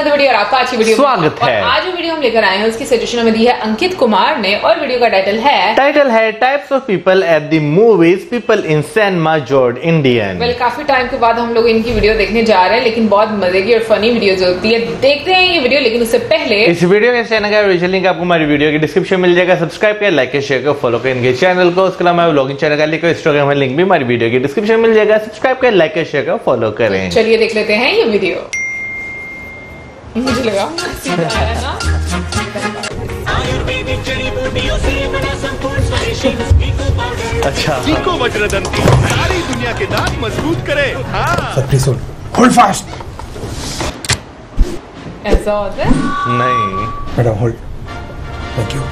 another video और आपका अच्छी वीडियो में। स्वागत है। आज जो वीडियो हम लेकर आए हैं उसकी सजेशन हमें दी है अंकित कुमार ने और वीडियो का टाइटल है टाइटल है types of people at the movies people in cinema जॉर्ड Indian well काफ़ी टाइम के बाद हम लोग इनकी वीडियो देखने जा रहे हैं लेकिन बहुत मज़े की और फनी वीडियोस होती है। देखते हैं ये वीडियो लेकिन उससे पहले इस वीडियो के चैनल का विजुअल लिंक आपको हमारी वीडियो की डिस्क्रिप्शन मिल जाएगा। सब्सक्राइब कर लाइक शेयर कर फॉलो कर इनके चैनल को। उसके अलावा ब्लॉगिंग चैनल का लिंक इंस्टाग्राम लिंक भी हमारी वीडियो की डिस्क्रिप्शन मिल जाएगा। सब्सक्राइब कर लाइक शेयर कर फॉलो करें। चलिए देख लेते हैं ये वीडियो मुझे लगा। अच्छा। चीको सारी दुनिया के दांत मज़बूत करे। हाँ। होल्ड फास्ट ऐसा होता है? नहीं। Madam hold thank you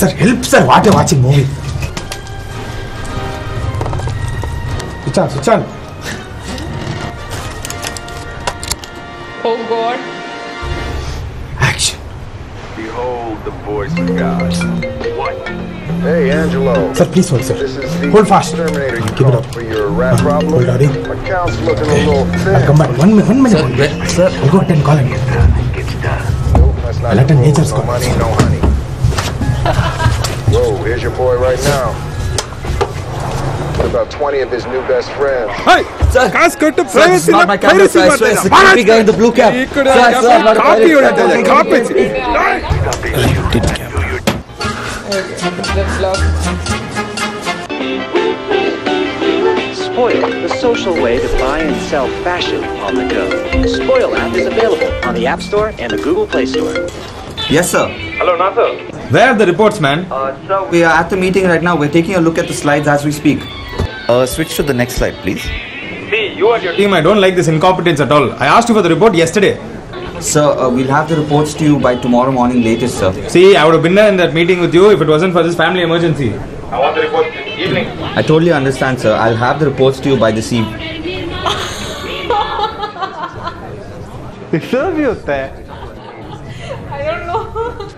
sir help sir what are watching movie सुचान O God. Action. Behold the voice of God. What? Hey, Angelo. Sir, please hold, sir. Hold fast. Terminator give it up. For your rat problem. Hold on, okay. I'll come back. One, minute, one minute. Sir, minute. sir. I'll go and calling. I'll attend nature's call. No honey. Whoa, here's your boy right now. With about 20 of his new best friends. Hey! Spoyl, the social way to buy and sell fashion on the go. Spoyl app is available on the App Store and the Google Play Store. Yes, sir. Hello, Nasser. Where are the reports, man? Uh, sir, we are at the meeting right now. We're taking a look at the slides as we speak. Uh, switch to the next slide, please. Team, I don't like this incompetence at all. I asked you for the report yesterday. Sir, uh, we'll have the reports to you by tomorrow morning latest, sir. See, I would have been there in that meeting with you if it wasn't for this family emergency. I totally understand, sir. I'll have the reports to you by this evening. Picture भी होता है I don't know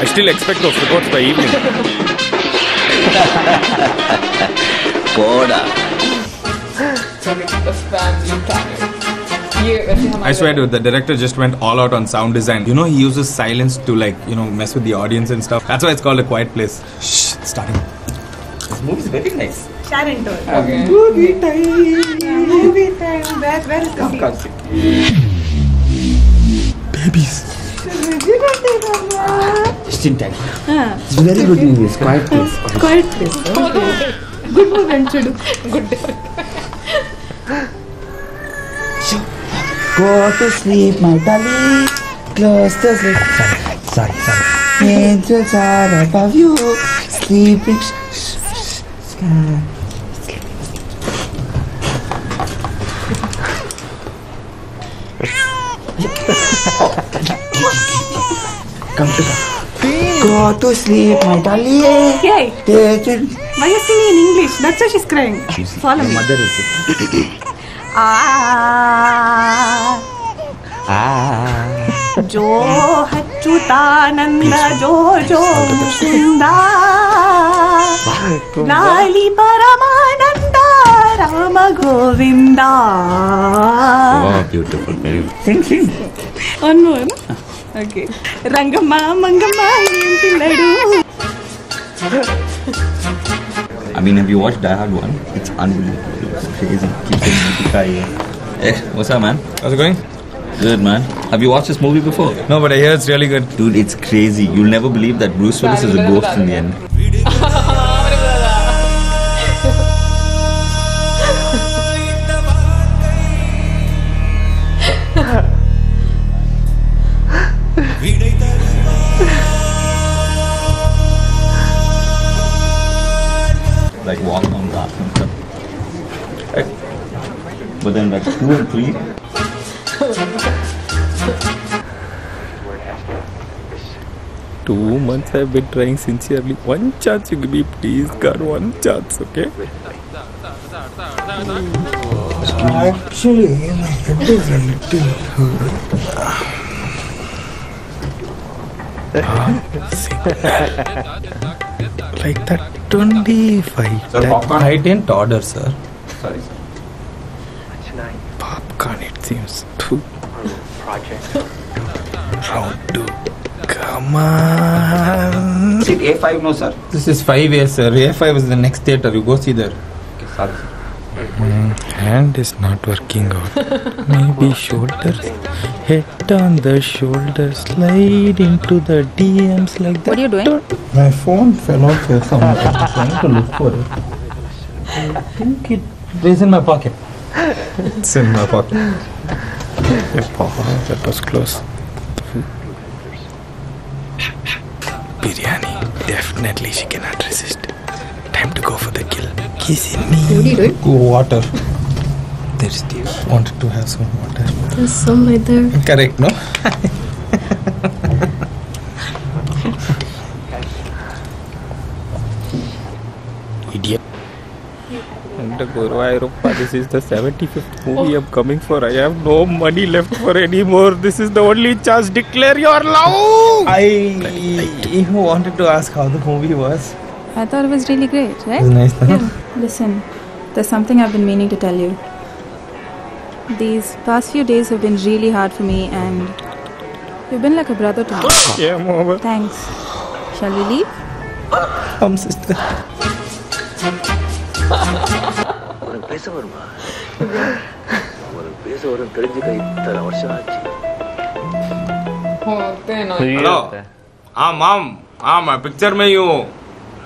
I still expect those reports by evening. Poda. I swear to you, the director just went all out on sound design. You know, he uses silence to like, you know, mess with the audience and stuff. That's why it's called a quiet place. Shh, starting. This movie is very nice. Sharon told. Okay. Movie time. Movie time. Where, where is the? Babies. Just in time. Ah, It's very good movie. It's quiet place. quiet place. Okay. Good move, Ventudu. Good Go to sleep, my darling. Close to sleep. Sorry, sorry. sorry. Angels are above you. Sleeping. Come to Go to sleep, my darling. Hey, Take why are you singing in English? That's why she's crying. Follow me. Mother is it. Ah, Ah. जो अच्युतानंद जो जो मुकुंदा लाली परमानंद Ram Govinda beautiful. Very Sing, sing. One more, no? Okay. Rangamma Mangamma ఏం పిల్లడు I mean, have you watched Die Hard 1? It's unbelievable. It's crazy. Keeps getting Deepika here. Hey, what's up, man? How's it going? Good, man. Have you watched this movie before? No, but I hear it's really good. Dude, it's crazy. You'll never believe that Bruce Willis is a ghost in the end. But then like two and three, Two months I've been trying sincerely. One chance you give me, please, God. One chance, okay? Actually, my head is a little like that only fight. Sir, popcorn I didn't order, sir. Sorry, sir. Popcorn, it seems. Phew. Round two. Come on. Is it A5 no, sir? This is 5A, sir. A5 is the next theater. You go see there. Okay, sorry, sir. Mm, hand is not working out. Maybe shoulders. Head on the shoulders. Slide into the DMs like that. What are you doing? My phone fell off here somewhere. I'm trying to look for it. I think it is in my pocket. It's in my pocket. That was close. Definitely she cannot resist. Time to go for the kill. Kissing me. What are you doing? Go water. Thirsty. Wanted to have some water. There's some right there. Correct, no? And Guruvayurappa, this is the 75th movie oh. I'm coming for. I have no money left for any more. This is the only chance. Declare your love. I I wanted to ask how the movie was. I thought it was really great, right? It was nice, huh? Yeah. Listen, there's something I've been meaning to tell you. These past few days have been really hard for me, and you've been like a brother to me. Yeah, Mama. Thanks. Shall we leave? Come, sister. உனக்கு பேச வருமா உனக்கு பேச வரும் தெரிஞ்சுக்க இத்தனை வருஷம் ஆச்சு होते हैं ना हेलो हाँ माम हाँ मैं पिक्चर में ही हूँ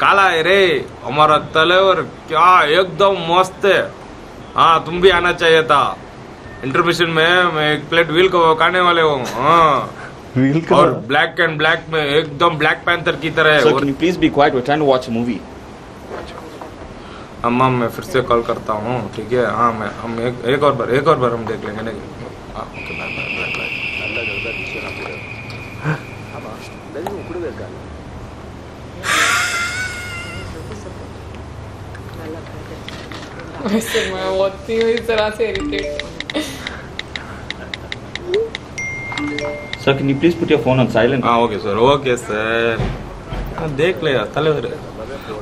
काला है रे हमारा तलेवर क्या एकदम मस्त है हाँ तुम भी आना चाहिए था इंटरमिशन में मैं एक प्लेट व्हील को खाने वाले हूँ हाँ व्हील और ब्लैक एंड ब्लैक में एकदम ब्लैक पैंथर की तरह है Sir, और can you please be quiet? We're trying to watch a movie. हाँ मैम मैं फिर से कॉल करता हूँ ठीक है? हाँ मैं हम एक, एक और बार एक और बार हम देख लेंगे नहीं? हाँ okay bye bye bye bye मैं होती हूँ इस तरह से irritate Sir, can you please put your phone on silent? हाँ ओके सर ओके सर हाँ, देख ले यार तले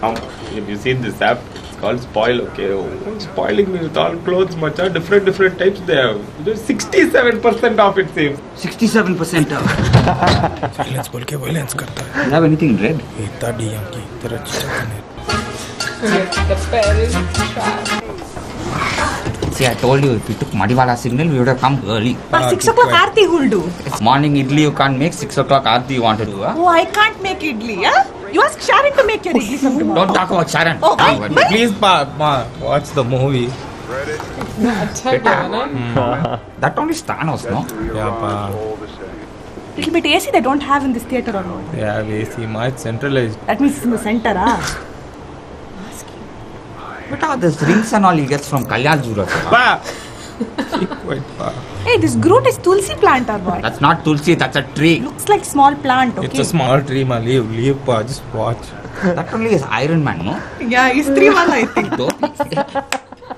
um, if you see this app? it's called Spoyl, okay? Spoiling with all clothes, mucha Different, different types they have. 67% off it seems. 67% off. violence बोल violence करता है. You have anything red? इतना DM की तेरा chicken See, I told you, if we took Madiwala signal, we would have come early. But ah, 6 o'clock Aarti will do. Morning idli you can't make, 6 o'clock Aarti you want to do, huh? Oh, I can't make idli, huh? You ask Sharon to make your oh, decision. Don't talk about Sharon. Oh, Please, pa, ma, watch the movie. Reddit. that only Thanos, no? Yeah, pa. Little bit AC they don't have in this theater or not? Yeah, AC My centralized. That means it's in the center, ah. What are these rings and all he gets from Kalyan Jewelers, Pa! Keep quiet, pa. Hey, this Groot is Tulsi plant or what? That's not Tulsi, that's a tree. Looks like small plant, okay? it's a small tree ma leave leave pa just watch That only is Iron Man, no? Yeah, it's three one, I think.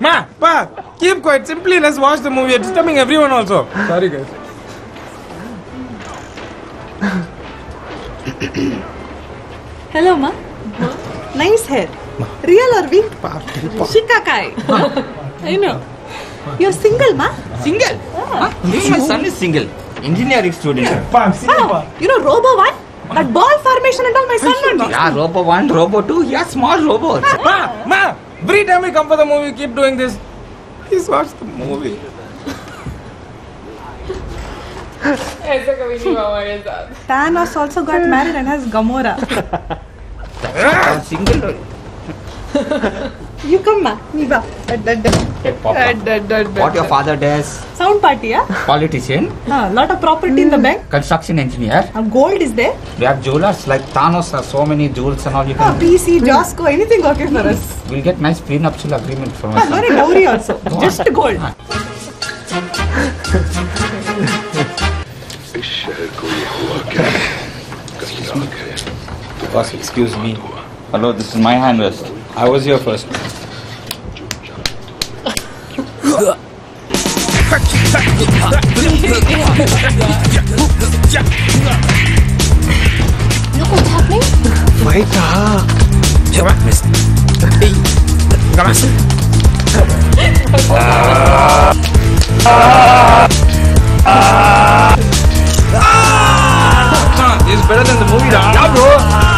Ma pa keep quiet simply let's watch the movie it's disturbing everyone also sorry guys Hello, ma. Nice hair. Real or wing? Shikakai. I know. You're single, ma? Single? Huh? Even my son is single. Engineering student. Oh, you know Robo one? That ball formation and all my son learned. Yeah, Robo 1, Robo 2, yeah, small robots. ma ma every time we come for the movie keep doing this please watch the movie ऐसा कभी नहीं हुआ हमारे साथ Thanos also got married and has Gamora. I'm single. You come, ma. Niba. What your father does? Sound party, yeah? Politician, Huh, lot of property in the bank. construction engineer. Uh, gold is there. We have jewelers like Thanos has so many jewels and all you Uh, can. PC, Josco, anything okay for us. We'll get nice prenuptial agreement from Uh, us. no need dowry also. Just gold. boss excuse me Hello, this is my handrest. I was here first Look what's happening. Fight, ah. Come on, miss. Hey, come on. It's better than the movie, dog. Yeah, bro.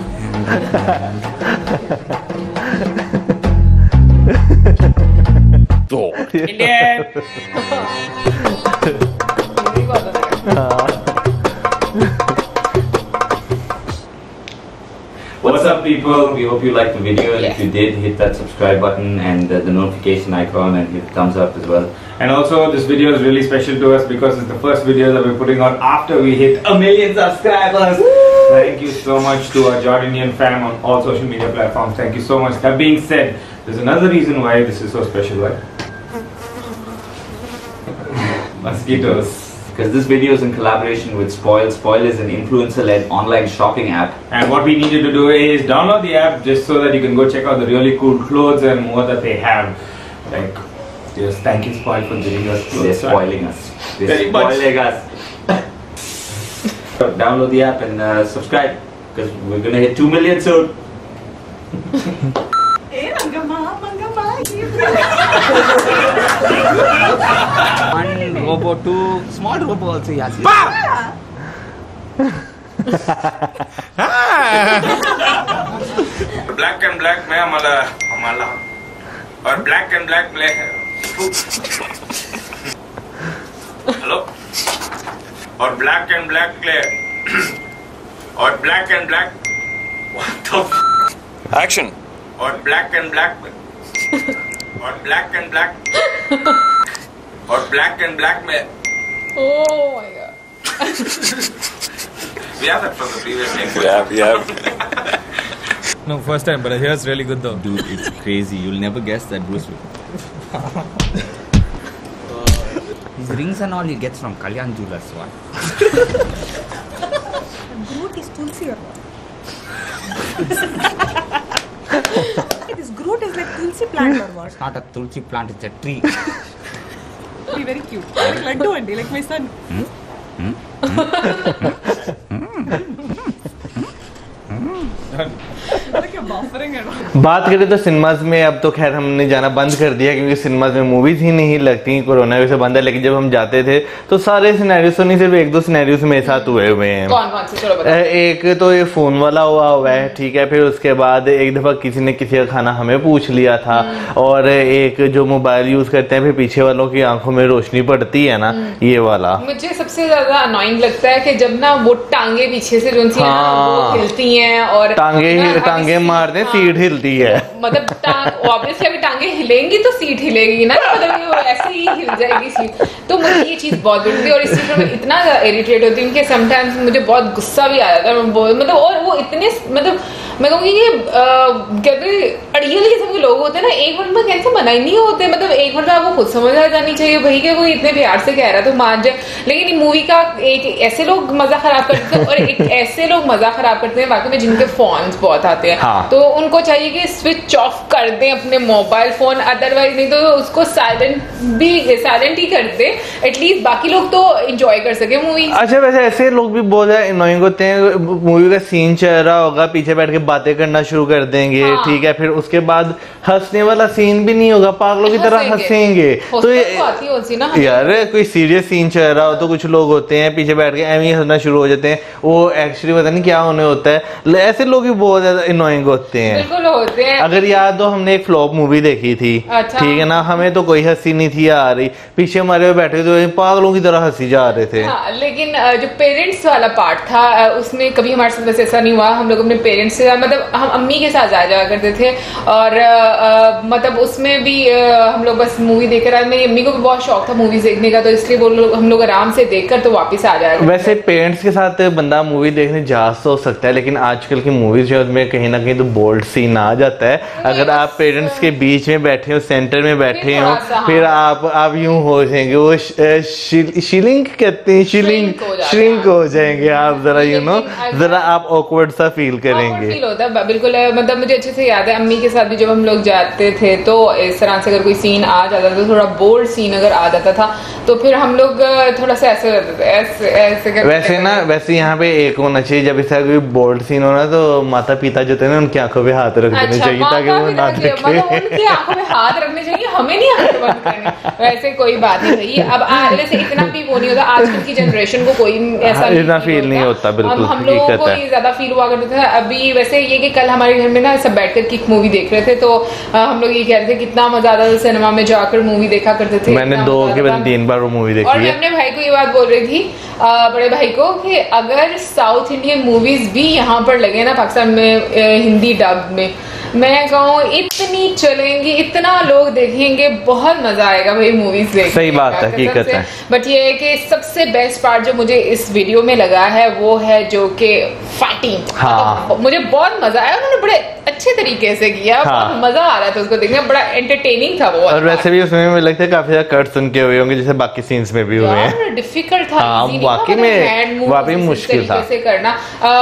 What's up, people? We hope you liked the video, and if you did, hit that subscribe button and uh, the notification icon, and hit thumbs up as well. And also, this video is really special to us because it's the first video that we're putting out after we hit a million subscribers. Thank you so much to our Jordindian fam on all social media platforms. Thank you so much. That being said, there's another reason why this is so special, right? Mosquitoes. Because this video is in collaboration with Spoyl. Spoyl is an influencer-led online shopping app. And what we need you to do is download the app just so that you can go check out the really cool clothes and more that they have. Like, just thank you, Spoyl, for giving us clothes. They're spoiling us. They're Very much. spoiling us. So download the app and uh, subscribe because we're gonna hit 2 million soon. One robo, two small robo also, yes. Black and black में आम्हाला आम्हाला और black and black में hello और black and black play और black and black action और black and black और black and black और ब्लॅक अँड ब्लॅक में Oh my god. we have that from the previous name. Yeah, we have. no, first time, but here's really good though. Dude, it's crazy. You'll never guess that Bruce Lee. His rings and all he gets from Kalyan Jewelers. What? Groot is Tulsi or what? this Groot is like Tulsi plant or what? It's not a tulsi plant, it's a tree. Be very cute. Like Laddu Andy, like my son. buffering and all. बात करें तो cinemas में अब तो खैर हमने जाना बंद कर दिया क्योंकि सिनेमाज में मूवीज़ ही नहीं लगती कोरोना की वजह से बंद है लेकिन जब हम जाते थे तो सारे सिनेरियोस तो नहीं सिर्फ़ एक दो सिनेरियोस मेरे साथ हुए हुए हैं। कौन कौन एक तो ये फ़ोन वाला हुआ हुआ है ठीक है फिर उसके बाद एक दफ़ा किसी ने किसी का खाना हमें पूछ लिया था और एक जो मोबाइल यूज़ करते हैं फिर पीछे वालों की आँखों में रोशनी पड़ती है ना ये वाला। मुझे सबसे ज़्यादा अनोइंग लगता है कि जब ना वो टांगे पीछे से जो है ना वो हाँ। हैं और टांगे टांगे इस- मारते हैं, सीट हिलती है। मतलब टांग ऑब्वियसली अभी टांगे हिलेंगी तो सीट हिलेगी ना मतलब वो ऐसे ही हिल जाएगी सीट। तो मुझे ये चीज़ बहुत बुरी थी और इस चीज़ में मैं इतना इरिटेट होती हूँ कि समटाइम्स मुझे बहुत गुस्सा भी आ जाता है मतलब और वो इतने मतलब मैं कहूँगी कि कहते अड़ियल किस्म के लोग होते हैं ना एक मिनट में कैसे मना ही नहीं होते मतलब एक मिनट में आपको खुद समझ आ जानी चाहिए भाई कि कोई इतने प्यार से कह रहा है तो मान जाए। लेकिन मूवी का एक ऐसे लोग मज़ा खराब करते हैं और एक ऐसे लोग मज़ा खराब करते हैं वाकई में जिनके फोन्स बहुत आते हैं। हाँ। तो उनको चाहिए कि स्विच ऑफ़ कर दें अपने मोबाइल फ़ोन अदरवाइज़ नहीं तो उसको साइलेंट भी साइलेंट ही कर दें। एटलीस्ट बाकी लोग तो एंजॉय कर सके मूवी अच्छा वैसे ऐसे लोग भी बहुत annoying होते हैं। मूवी का सीन चल रहा होगा पीछे बैठ के बातें करना शुरू कर देंगे हाँ। ठीक है फिर उसके बाद हंसने वाला सीन भी नहीं होगा पागलों की तरह हंसेंगे। तो तो यार कोई सीरियस सीन चल रहा हो तो कुछ लोग होते हैं पीछे बैठ के एम ही हंसना शुरू हो जाते हैं। वो एक्चुअली पता नहीं क्या होने होता है। ऐसे लोग भी बहुत ज़्यादा अनोइंग होते हैं। बिल्कुल होते हैं। अगर याद हो हमने एक फ्लॉप मूवी देखी थी। अच्छा। ठीक है ना? हमें तो कोई हँसी नहीं थी आ रही। पीछे हमारे बैठे तो पागलों की तरह हँसी जा रहे थे। हाँ, लेकिन जो पेरेंट्स वाला पार्ट था उसमें कभी हमारे साथ वैसे ऐसा नहीं हुआ। हम लोग अपने पेरेंट्स से मतलब हम अम्मी के साथ जाया जाया करते थे। और अ, मतलब उसमें भी अ, हम लोग बस मूवी देख आए मेरी अम्मी को भी बहुत शौक था मूवीज़ देखने का तो इसलिए वो लोग हम लोग आराम से देख कर तो वापस आ करते वैसे पेरेंट्स के साथ बंदा मूवी देखने जा तो सकता है लेकिन आजकल की मूवीज़ उसमें कहीं ना कहीं तो बोल्ड सीन आ जाता है। अगर आप पेरेंट्स के बीच में बैठे हो सेंटर में बैठे हो सा, हाँ। फिर आप आप यूँ हो जाएँगे। वो शिलिंग कहते हैं शिलिंग। श्रिंक हो जाएँगे। आप जरा यू नो जरा आप ऑकवर्ड सा फील करेंगे। फील होता है बिल्कुल मतलब मुझे अच्छे से याद है अम्मी के साथ भी जब हम लोग जाते थे तो इस तरह से अगर कोई सीन आ जाता था थोड़ा बोल्ड सीन अगर आ जाता था तो फिर हम लोग थोड़ा सा ऐसे ऐसे ऐसे वैसे ना वैसे यहाँ पे एक होना चाहिए जब ऐसा कोई बोल्ड सीन होना तो माता पिता जो थे ना उनकी आँखों पे हाथ रख देने अच्छा चाहिए ताकि वो ना देखे। मतलब उनकी आँखों में हाथ रखने चाहिए हमें नहीं हाथ बंद करने। वैसे कोई बात नहीं भाई अब आ- वैसे इतना भी वो नहीं होता आजकल की जनरेशन को कोई ऐसा हाँ, इतना feel नहीं होता, बिल्कुल, हम लोगों को ज़्यादा फील हुआ करता था। अभी वैसे ये कि कल हमारे घर में ना सब बैठकर किक मूवी देख रहे थे तो हम लोग ये कह रहे थे कितना मज़ा आता था सिनेमा में जाकर मूवी देखा करते थे मैंने दो के बाद तीन बार वो मूवी देखी और मैं अपने भाई को ये बात बोल रही थी बड़े भाई को कि अगर साउथ इंडियन मूवीज़ भी यहाँ पर लगे ना, पाकिस्तान में हिंदी डब में मैं कहूँ इतनी चलेंगी इतना लोग देखेंगे बहुत मज़ा आएगा भाई मूवीज़ देखने सही बात है, हकीकत है। बट ये है कि सबसे बेस्ट पार्ट जो मुझे इस वीडियो में लगा है वो है जो कि फाइटिंग हाँ। मुझे बहुत मज़ा आया उन्होंने बड़े अच्छे तरीके से किया। हाँ। बहुत मज़ा आ रहा था उसको देखने बड़ा एंटरटेनिंग था वो। और वैसे भी उसमें मुझे लगता है काफ़ी ज़्यादा कट सुन के हुए होंगे जैसे बाकी सीन्स में भी हुए हैं। डिफ़िकल्ट था हाँ, था, वाकई में- वाकई मुश्किल था। करना।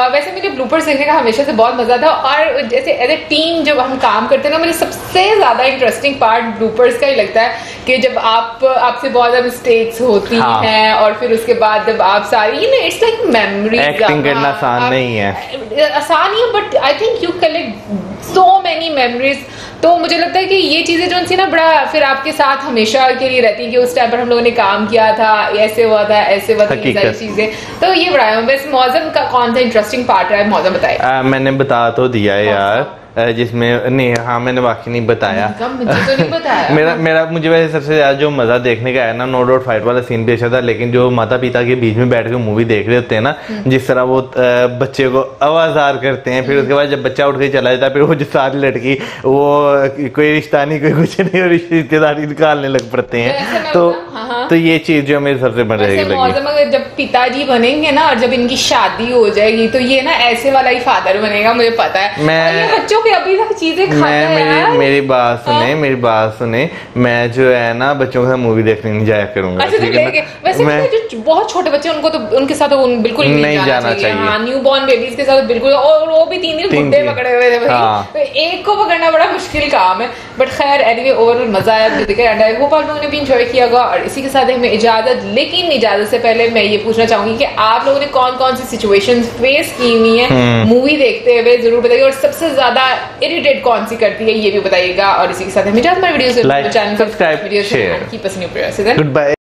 वैसे मुझे ब्लूपर्स देखने का हमेशा से बहुत मज़ा था और जैसे एज ए टीम जब हम काम करते हैं ना मुझे सबसे ज़्यादा इंटरेस्टिंग पार्ट ब्लूपर्स का ही लगता है कि जब आप आपसे बहुत ज़्यादा मिस्टेक्स होती हाँ। हैं और फिर उसके बाद जब आप सारी you know it's like memory acting करना आसान नहीं है। आसान ही है but I think you collect so many memories तो मुझे लगता है कि ये चीज़ें जो सी ना बड़ा फिर आपके साथ हमेशा के लिए रहती है कि उस टाइम पर हम लोगों ने काम किया था ऐसे हुआ था ऐसे हुआ था ये सारी चीज़ें। तो ये बड़ा है। वैसे मौसम का कौन सा इंटरेस्टिंग पार्ट रहा है मौसम बताए आ, मैंने बता तो दिया है। यार। जिसमें नहीं हाँ मैंने बाकी नहीं बताया मुझे तो नहीं बताया मेरा मेरा मुझे वैसे सबसे ज़्यादा जो मज़ा देखने का है ना नो डाउट फाइट वाला सीन भी अच्छा था लेकिन जो माता पिता के बीच में बैठ के मूवी देख रहे होते हैं ना हम्म। जिस तरह वो बच्चे को आवाजार करते हैं फिर हम्म। उसके बाद जब बच्चा उठ के चला जाता है फिर वो जो सारी लड़की वो कोई रिश्ता नहीं कोई कुछ नहीं और रिश्तेदारी निकालने लग पड़ते हैं तो बताऊँ, हाँ, हाँ। तो ये चीज़ जो मेरे सबसे मज़े लगी जब पिताजी बनेंगे ना और जब इनकी शादी हो जाएगी तो ये ना ऐसे वाला ही फादर बनेगा मुझे पता है मैं- बच्चों के अभी तक चीज़ें खाता मैं मेरी। मेरी बात सुने मेरी बात सुने मैं जो है ना बच्चों के साथ मूवी देखने नहीं जाया करूँगा अच्छा तो ठीक है? वैसे मैं जो बहुत छोटे बच्चे उनको तो उनके साथ तो उन- बिल्कुल नहीं, नहीं जाना, चाहिए। हाँ न्यू बॉर्न बेबीज के साथ बिल्कुल और वो भी तीन दिन तीन गुड्डे पकड़े हुए थे भाई हाँ। तो एक को पकड़ना बड़ा मुश्किल काम है बट खैर एनीवे ओवरऑल मज़ा आया मुझे देखकर एंड आई होप आप लोगों ने भी इंजॉय किया होगा और इसी के साथ हमें इजाज़त लेकिन इजाज़त से पहले मैं ये पूछना चाहूँगी कि आप लोगों ने कौन कौन सी सिचुएशंस फेस की हुई है हम्म। मूवी देखते हुए ज़रूर बताइए और सबसे ज़्यादा इरिटेट कौन सी करती है ये भी बताइएगा। और इसी के साथ हमें जाते हमारे वीडियो से चैनल सब्सक्राइब वीडियो share. पसंद गुड बाय